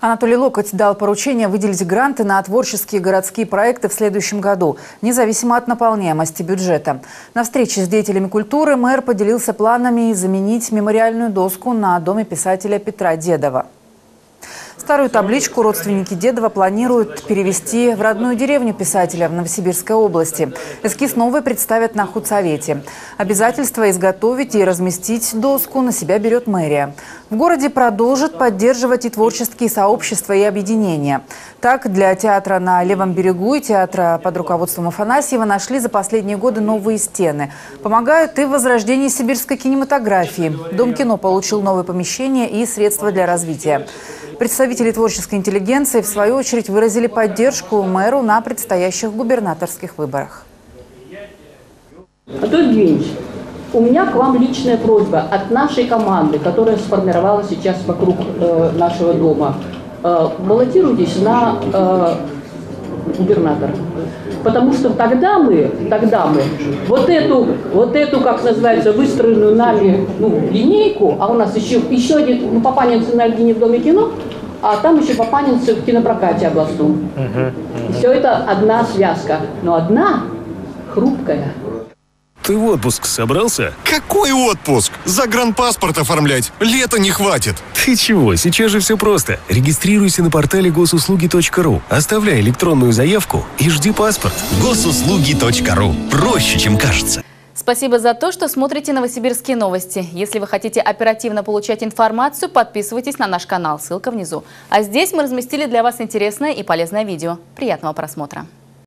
Анатолий Локоть дал поручение выделить гранты на творческие городские проекты в следующем году, независимо от наполняемости бюджета. На встрече с деятелями культуры мэр поделился планами заменить мемориальную доску на доме писателя Петра Дедова. Старую табличку родственники Дедова планируют перевести в родную деревню писателя в Новосибирской области. Эскиз новый представят на худсовете. Обязательство изготовить и разместить доску на себя берет мэрия. В городе продолжат поддерживать и творческие сообщества и объединения. Так, для театра на Левом берегу и театра под руководством Афанасьева нашли за последние годы новые стены. Помогают и в возрождении сибирской кинематографии. Дом кино получил новое помещение и средства для развития. Представители творческой интеллигенции, в свою очередь, выразили поддержку мэру на предстоящих губернаторских выборах. Анатолий Евгеньевич, у меня к вам личная просьба от нашей команды, которая сформировалась сейчас вокруг э, нашего дома. Э, баллотируйтесь на э, губернатора. Потому что тогда мы, тогда мы вот эту, вот эту, как называется, выстроенную нами ну, линейку, а у нас еще, еще один, ну, Папанинцы на Альгине в Доме кино, а там еще Папанинцы в кинопрокате областном. И все это одна связка, но одна хрупкая. Ты в отпуск собрался? Какой отпуск? Загранпаспорт оформлять. Лета не хватит. Ты чего? Сейчас же все просто. Регистрируйся на портале госуслуги.ру, оставляй электронную заявку и жди паспорт. Госуслуги.ру. Проще, чем кажется. Спасибо за то, что смотрите новосибирские новости. Если вы хотите оперативно получать информацию, подписывайтесь на наш канал, ссылка внизу. А здесь мы разместили для вас интересное и полезное видео. Приятного просмотра!